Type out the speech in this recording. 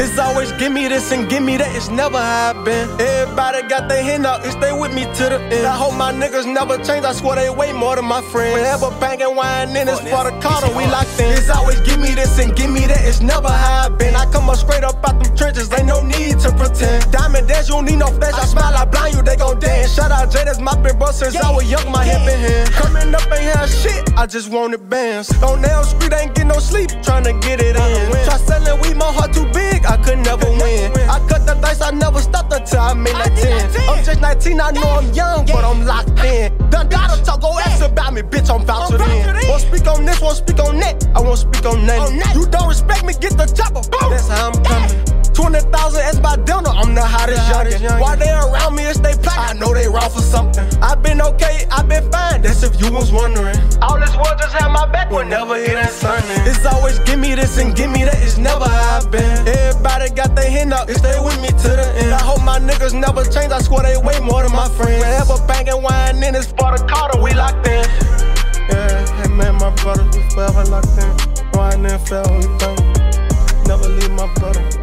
It's always give me this and give me that, it's never how I been. Everybody got their hand up, and stay with me to the end. I hope my niggas never change, I swear they way more than my friends. Whenever banging wine in, it's for the Carter, we locked in. It's always give me this and give me that, it's never how I been. I come up straight up out them trenches, ain't no need to pretend. Diamond dance, you don't need no flash, I smile, I blind you, they gon' dance. Shout out Jay, that's my big bro since I was young, my hip in hand. Coming up ain't have shit, I just wanted bands. On Nail Street, ain't get no sleep, tryna get it in. Try selling weed, my heart too big, I could never win. I cut the dice, I never stopped until I made that 10. I'm just 19, I know I'm young, but I'm locked in. Done gotta talk, go ask about me, bitch, I'm vouching in. Won't speak on this, won't speak on that, I won't speak on nothing. You don't respect me, get the chopper, boom. that's how I'm coming. 20,000 as my dinner, I'm the hottest youngin'. While they around me, it's they plot, I know they wrong for something. i been okay, i been fine, that's if you was wondering. All this world just have my back whenever it ain't sunny. It's always give me this and give me hand up, stay with me to the end. I hope my niggas never change, I swear they way more than my friends. Whenever banging wine in, it's for the Carter, we locked in. Yeah, hey man, my brother, we forever locked in. Wine in, forever we bang. Never leave my brother.